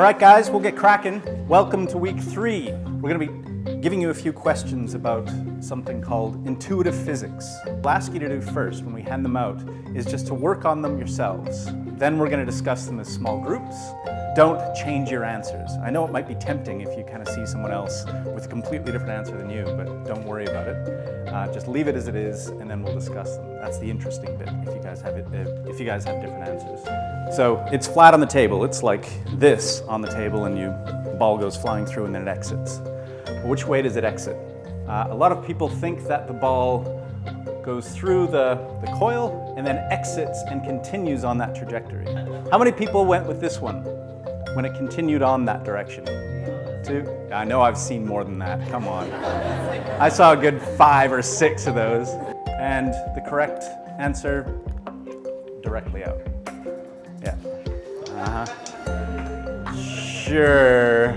All right, guys, we'll get cracking. Welcome to week three. We're going to be giving you a few questions about something called intuitive physics. What I'll ask you to do first when we hand them out is just to work on them yourselves. Then we're going to discuss them as small groups. Don't change your answers. I know it might be tempting if you kind of see someone else with a completely different answer than you, but don't worry about it. Uh, just leave it as it is, and then we'll discuss them. That's the interesting bit. If you guys have it, if you guys have different answers. So it's flat on the table. It's like this on the table, and you ball goes flying through, and then it exits. Which way does it exit? Uh, a lot of people think that the ball goes through the, the coil and then exits and continues on that trajectory. How many people went with this one when it continued on that direction? Two? I know I've seen more than that. Come on. I saw a good five or six of those. And the correct answer directly out. Yeah. Uh-huh. Sure.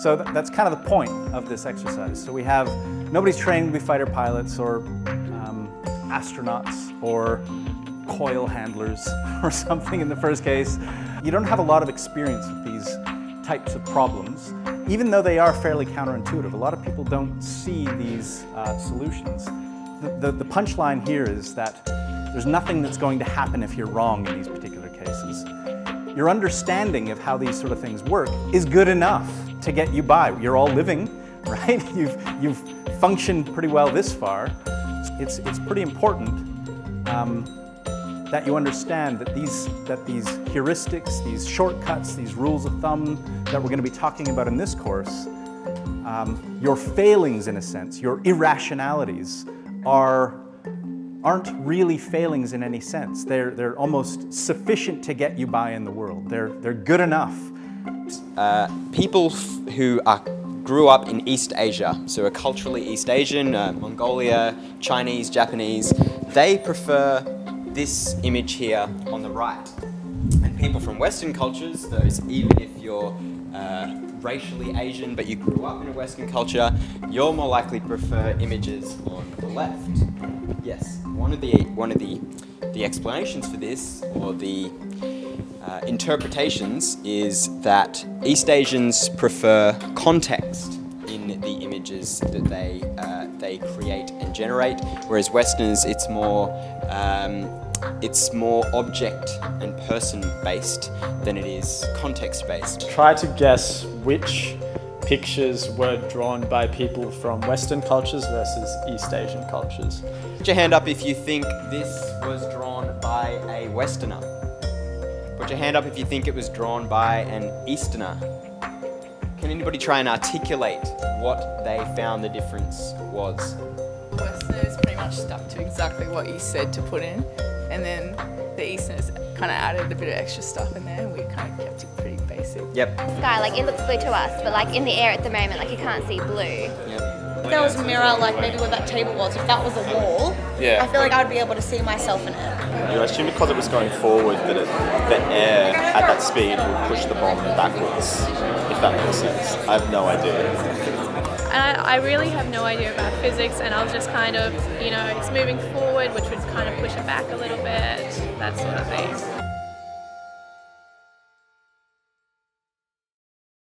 So th that's kind of the point of this exercise. So we have, nobody's trained to be fighter pilots or um, astronauts or coil handlers or something in the first case. You don't have a lot of experience with these types of problems, even though they are fairly counterintuitive. A lot of people don't see these uh, solutions. The, the, the punchline here is that there's nothing that's going to happen if you're wrong in these particular cases. Your understanding of how these sort of things work is good enough to get you by. You're all living, right? You've, you've functioned pretty well this far. It's, it's pretty important um, that you understand that these, that these heuristics, these shortcuts, these rules of thumb that we're going to be talking about in this course, um, your failings in a sense, your irrationalities are aren't really failings in any sense. They're, they're almost sufficient to get you by in the world. They're, they're good enough. Uh, people who are, grew up in East Asia, so are culturally East Asian, uh, Mongolia, Chinese, Japanese, they prefer this image here on the right. And people from Western cultures, those even if you're uh, racially Asian but you grew up in a Western culture, you're more likely to prefer images on the left. Yes, one of the one of the the explanations for this, or the uh, interpretations, is that East Asians prefer context in the images that they uh, they create and generate, whereas Westerners it's more um, it's more object and person based than it is context based. Try to guess which pictures were drawn by people from Western cultures versus East Asian cultures. Put your hand up if you think this was drawn by a Westerner. Put your hand up if you think it was drawn by an Easterner. Can anybody try and articulate what they found the difference was? Westerners pretty much stuck to exactly what you said to put in, and then the Easterners kind of added a bit of extra stuff in there, and we kind of kept it pretty basic. Yep. Sky, like it looks blue to us, but like in the air at the moment, like you can't see blue. Yep. If there was a mirror, like maybe where that table was, if that was a wall, Yeah. I feel like I would be able to see myself in it. You I assume because it was going forward that it, the air at that speed would push the bomb backwards, if that makes sense. I have no idea. And I, I really have no idea about physics, and I was just kind of, you know, it's moving forward, which would kind of push it back a little bit, that sort of thing.